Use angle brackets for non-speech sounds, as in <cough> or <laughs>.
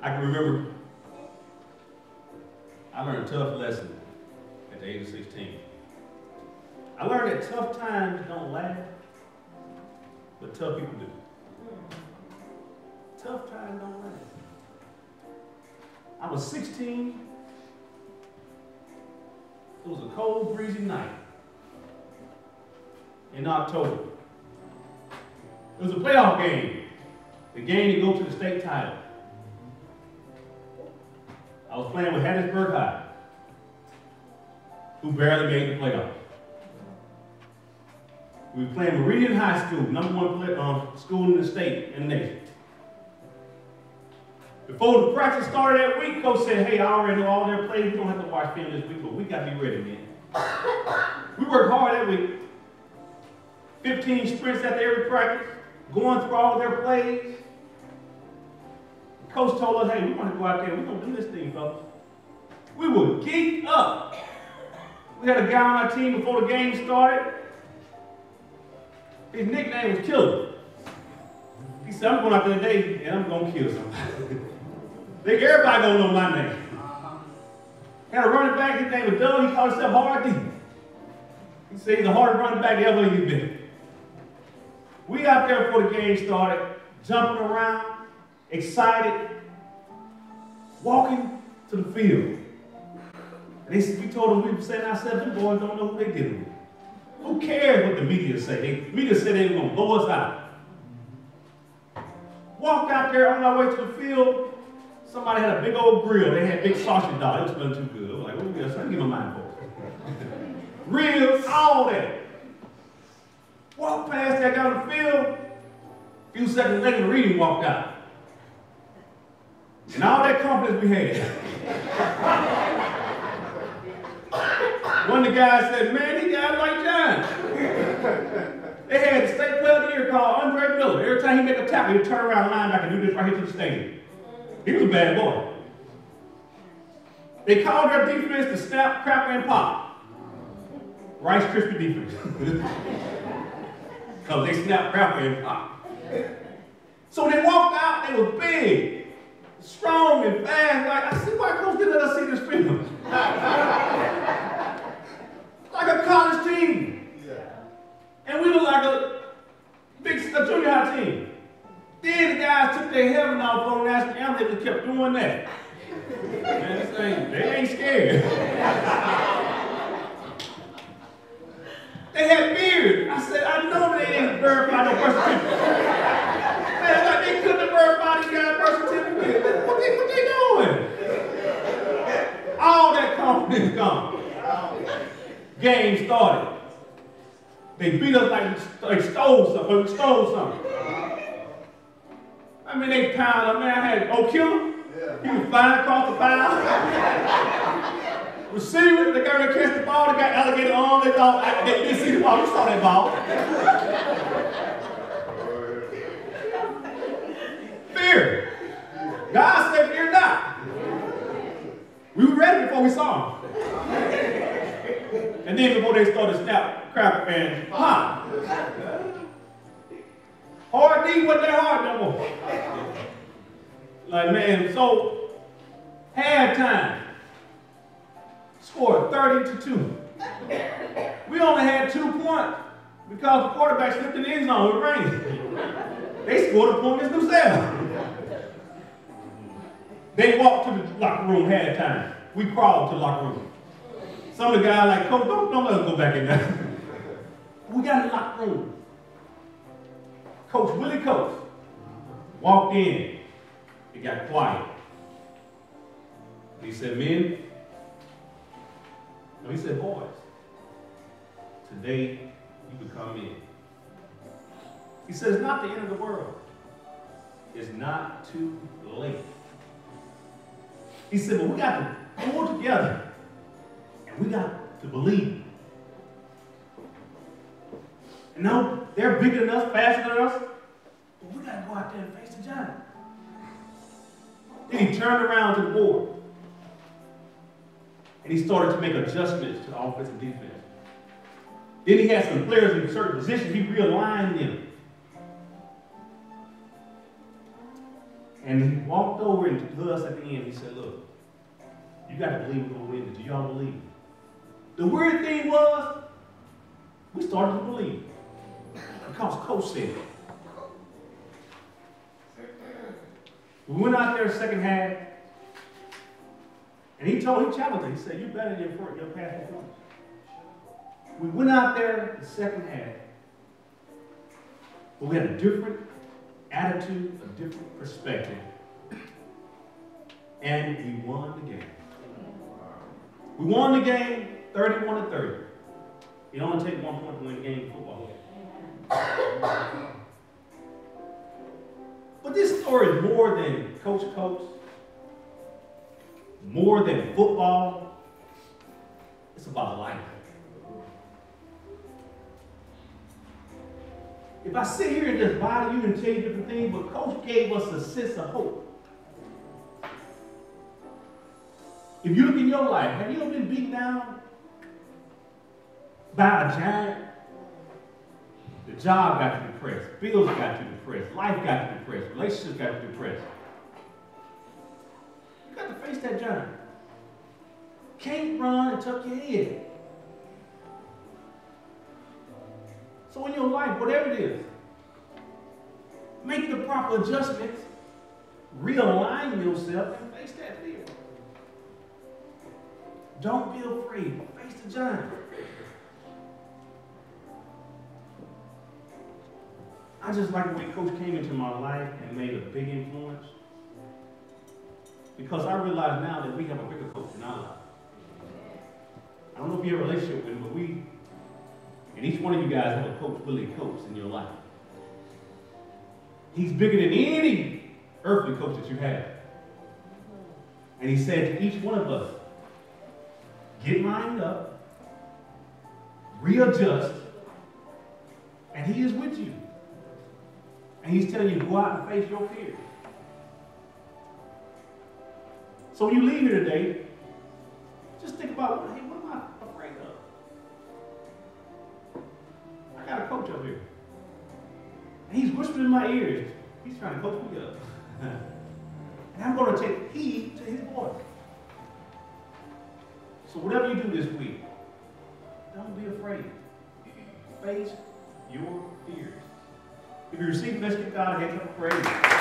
I can remember I learned a tough lesson at the age of 16. I learned that tough times don't last, but tough people do. Tough times don't last. I was 16. It was a cold, breezy night in October. It was a playoff game. The game to go to the state title. I was playing with Hattiesburg High, who barely made the playoffs. We were playing Meridian High School, number one play, uh, school in the state and the nation. Before the practice started that week, coach said, hey, I already know all their plays. We don't have to watch film this week, but we got to be ready, man. we worked hard that week. 15 sprints after every practice, going through all their plays. Coach told us, hey, we want to go out there. We're going to do this thing, folks. We were geeked up. We had a guy on our team before the game started. His nickname was Killer. He said, I'm going out there today and I'm going to kill somebody. <laughs> think everybody going to know my name. Uh-huh. Had a running back, his name was Doug. He called himself Hard D. He said he's the hardest running back ever you've been. We out there before the game started, jumping around, excited, walking to the field. And they, we told them, we were saying ourselves, you boys don't know who they dealing with. Who cares what the media say? The media said they were going to blow us out. Walked out there on our way to the field. Somebody had a big old grill. They had big sausage dog. It was smelling too good. Oh, I like, what are we going to Give my mind for Ribs, <laughs> all that. Walked past that down the field. A few seconds later, the Meridian walked out. And all that confidence we had. One of the guys said, man, he got like John. they had the state player of the year called Andre Miller. Every time he make a tackle, he'd turn around the linebacker and do this right here to the stadium. He was a bad boy. They called their defense the snap, crap, and pop. Rice Krispie defense. <laughs> Because they snap, crap, and pop. So they walked out, they were big strong and fast. Like, I see why Coach didn't let us see this film. like a college team. Yeah. And we look like a big a junior high team. Then the guys took their helmet off on the national anthem. They just kept doing that. Man, this thing, they ain't scared. they had beards. I said, I know they ain't verified no birth Man, like they couldn't have verified these guys' birth certificate. What they, what they doing? All that confidence gone. Game started. They beat us like they stole something. They stole something. I mean, they pound up. Man, I had O'Killer. He was flying across the field. Receiver, the guy that catch the ball, they got alligator on. They thought they didn't see the ball. You saw that ball. Fear. God said, fear not. We were ready before we saw him. And then before they started snap, crap, and pop. Hard D wasn't that hard no more. Like, man, so halftime scored 30 to 2. We only had two points because the quarterback slipped in the end zone with rain. They scored a point against themselves. They walked to the locker room halftime. We crawled to the locker room. Some of the guys like, Coach, don't, don't let us go back in there. we got a the locker room. Coats Willie Coach walked in. It got quiet. He said, men, no, he said, boys, today you can come in. He says, it's not the end of the world. It's not too late. He said, but we got to pull together we got to believe. And no, they're bigger than us, faster than us, but we got to go out there and face the giant. Then he turned around to the board and he started to make adjustments to the offense and defense. Then he had some players in certain positions, he realigned them. And he walked over and to us at the end. He said, Look, you got to believe we're going to win. Do y'all believe? The weird thing was, we started to believe. Because Coach said it. We went out there second half, and he told, he challenged us. He said, you better than your, your past performance. We went out there the second half, but we had a different attitude, a different perspective, and we won the game. We won the game 31 to 30. It only takes one point to win a game in football. But this story is more than coach Coats, more than football. It's about life. If I sit here and just bother you and tell you different things, but coach gave us a sense of hope. If you look in your life, have you ever been beaten down by a giant? The job got you depressed, bills got you depressed, life got you depressed, relationships got you depressed. You got to face that giant. Can't run and tuck your head. So in your life, whatever it is, make the proper adjustments, realign yourself, and face that fear. Don't be afraid. Face the giant. I just like the way Coach came into my life and made a big influence. Because I realize now that we have a bigger coach in our life. I don't know if you have a relationship with him, but we, and each one of you guys have a coach, Billy Coach, in your life. He's bigger than any earthly coach that you have. And he said to each one of us, get lined up, readjust, and he is with you. And he's telling you to go out and face your fears. So when you leave here today, just think about, hey, what am I afraid of? I got a coach up here. And he's whispering in my ears. He's trying to coach me up. <laughs> and I'm going to take heed to his voice. So whatever you do this week, don't be afraid. Face your fears. If you receive message of God, hand up praise.